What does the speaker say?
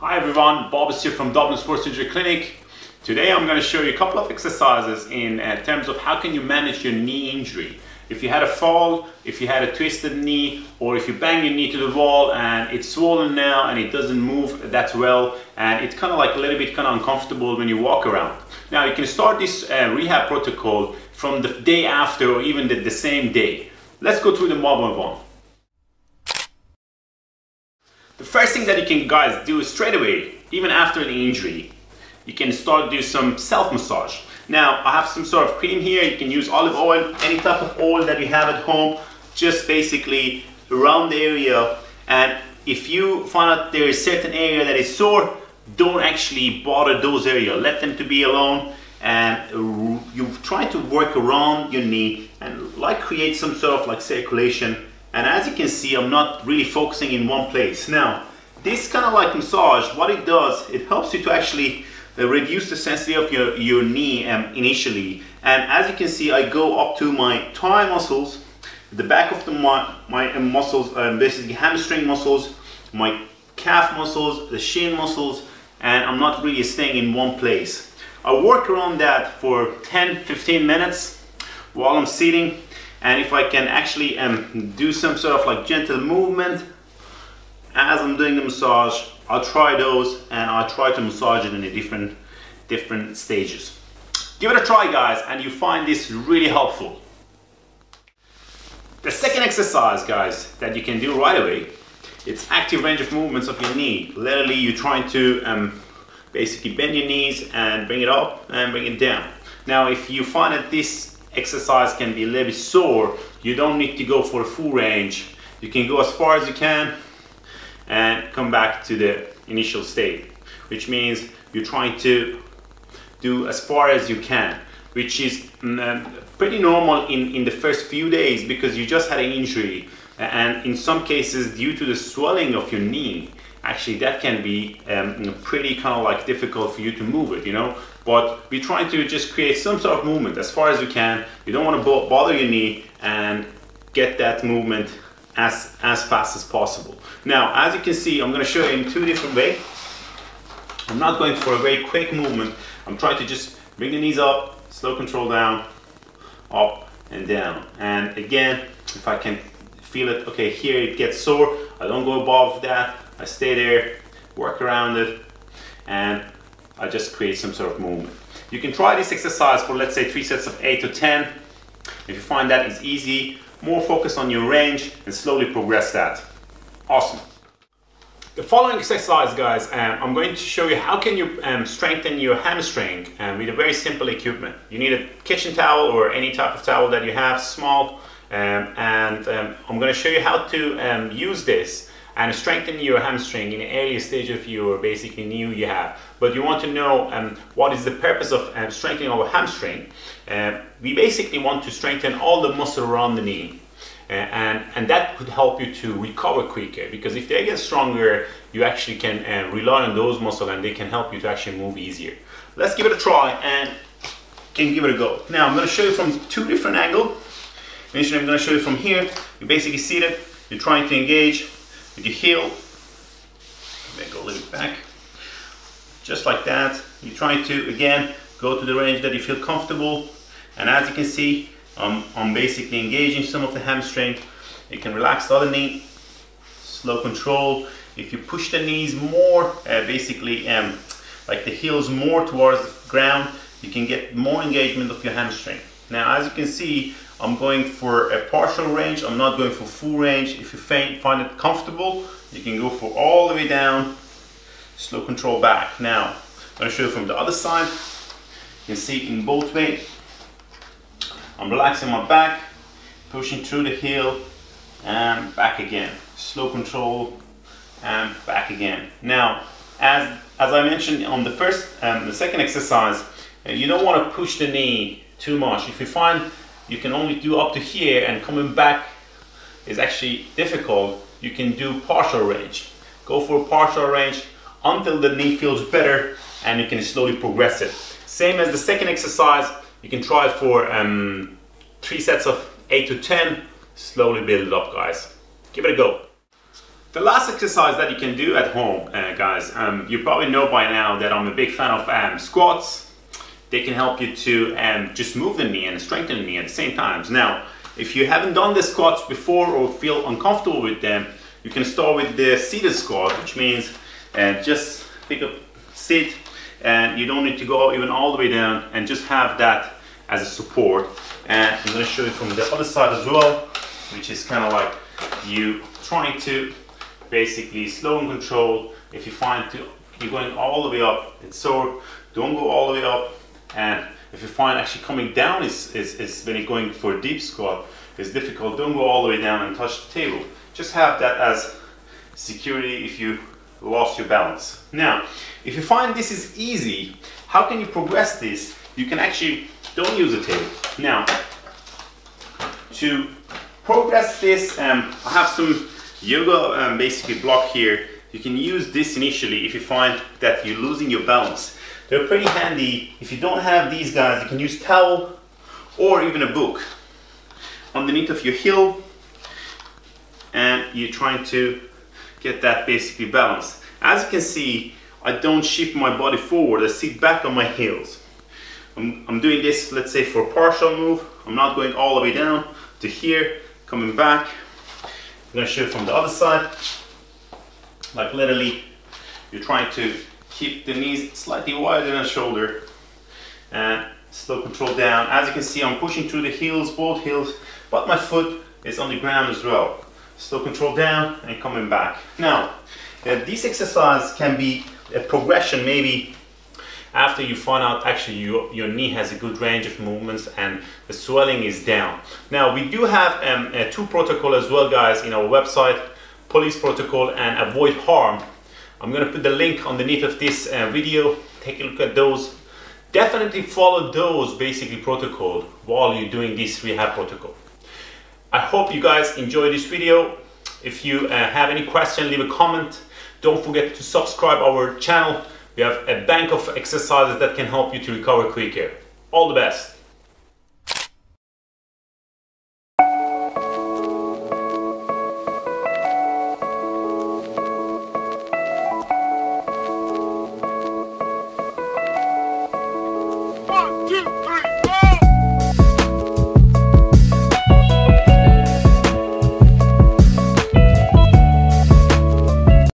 Hi everyone, Bob is here from Dublin Sports Injury Clinic. Today I'm going to show you a couple of exercises in uh, terms of how can you manage your knee injury. If you had a fall, if you had a twisted knee, or if you bang your knee to the wall and it's swollen now and it doesn't move that well and it's kind of like a little bit kind of uncomfortable when you walk around. Now you can start this uh, rehab protocol from the day after or even the, the same day. Let's go through them one one. The first thing that you can guys do straight away, even after the injury, you can start do some self-massage. Now, I have some sort of cream here. You can use olive oil, any type of oil that you have at home, just basically around the area. And if you find out there is certain area that is sore, don't actually bother those areas. Let them to be alone and you try to work around your knee and like create some sort of like circulation. And as you can see, I'm not really focusing in one place. Now, this kind of like massage, what it does, it helps you to actually uh, reduce the sensitivity of your, your knee um, initially. And as you can see, I go up to my thigh muscles, the back of the, my, my uh, muscles, um, basically hamstring muscles, my calf muscles, the shin muscles, and I'm not really staying in one place. I work around that for 10-15 minutes while I'm sitting and if I can actually um, do some sort of like gentle movement as I'm doing the massage I'll try those and I'll try to massage it in a different different stages. Give it a try guys and you find this really helpful. The second exercise guys that you can do right away it's active range of movements of your knee. Literally you're trying to um, basically bend your knees and bring it up and bring it down. Now if you find that this exercise can be a little bit sore you don't need to go for a full range you can go as far as you can and come back to the initial state, which means you're trying to do as far as you can, which is um, pretty normal in, in the first few days because you just had an injury. And in some cases, due to the swelling of your knee, actually that can be um, pretty kind of like difficult for you to move it, you know? But we're trying to just create some sort of movement as far as you can. You don't want to bother your knee and get that movement as, as fast as possible. Now, as you can see, I'm gonna show you in two different ways. I'm not going for a very quick movement. I'm trying to just bring the knees up, slow control down, up and down. And again, if I can feel it, okay, here it gets sore. I don't go above that. I stay there, work around it, and I just create some sort of movement. You can try this exercise for let's say three sets of eight to 10. If you find that is easy, more focus on your range and slowly progress that. Awesome. The following exercise, guys, um, I'm going to show you how can you um, strengthen your hamstring um, with a very simple equipment. You need a kitchen towel or any type of towel that you have, small, um, and um, I'm going to show you how to um, use this and strengthen your hamstring in the early stage of your basically new you have. But you want to know um, what is the purpose of um, strengthening our hamstring. Uh, we basically want to strengthen all the muscle around the knee. Uh, and, and that could help you to recover quicker because if they get stronger, you actually can uh, rely on those muscles and they can help you to actually move easier. Let's give it a try and can give it a go. Now I'm going to show you from two different angles. Initially I'm going to show you from here. You're basically seated, you're trying to engage your heel. Go a bit back. Just like that. You try to, again, go to the range that you feel comfortable. And as you can see, I'm basically engaging some of the hamstring. You can relax the other knee, slow control. If you push the knees more, uh, basically um, like the heels more towards the ground, you can get more engagement of your hamstring. Now, as you can see, I'm going for a partial range. I'm not going for full range. If you find it comfortable, you can go for all the way down, slow control back. Now, I'm gonna show you from the other side. You can see in both ways. I'm relaxing my back, pushing through the heel, and back again. Slow control, and back again. Now, as, as I mentioned on the first, um, the second exercise, uh, you don't want to push the knee too much. If you find you can only do up to here and coming back is actually difficult, you can do partial range. Go for partial range until the knee feels better and you can slowly progress it. Same as the second exercise, you can try it for um, three sets of eight to 10, slowly build it up guys. Give it a go. The last exercise that you can do at home, uh, guys, um, you probably know by now that I'm a big fan of um, squats. They can help you to um, just move the knee and strengthen the knee at the same time. Now, if you haven't done the squats before or feel uncomfortable with them, you can start with the seated squat, which means uh, just pick up, sit, and you don't need to go even all the way down and just have that as a support. And I'm gonna show you from the other side as well, which is kind of like you trying to basically slow and control. If you find to, you're going all the way up, it's so don't go all the way up. And if you find actually coming down is, is, is when you're going for a deep squat, is difficult. Don't go all the way down and touch the table. Just have that as security if you lost your balance. Now, if you find this is easy, how can you progress this? You can actually, don't use a table. Now, to progress this, um, I have some yoga um, basically block here. You can use this initially if you find that you're losing your balance. They're pretty handy. If you don't have these guys, you can use towel or even a book underneath of your heel and you're trying to get that basically balanced. As you can see, I don't shift my body forward, I sit back on my heels. I'm, I'm doing this, let's say for a partial move, I'm not going all the way down to here, coming back. I'm gonna show it from the other side. Like literally, you're trying to keep the knees slightly wider than the shoulder and slow control down. As you can see, I'm pushing through the heels, both heels, but my foot is on the ground as well. Slow control down and coming back. Now, uh, this exercise can be a progression maybe after you find out actually you, your knee has a good range of movements and the swelling is down. Now we do have um, a two protocol as well guys in our website, police protocol and avoid harm. I'm gonna put the link underneath of this uh, video. Take a look at those. Definitely follow those basically protocol while you're doing this rehab protocol. I hope you guys enjoy this video. If you uh, have any question, leave a comment. Don't forget to subscribe our channel. We have a bank of exercises that can help you to recover quicker. All the best.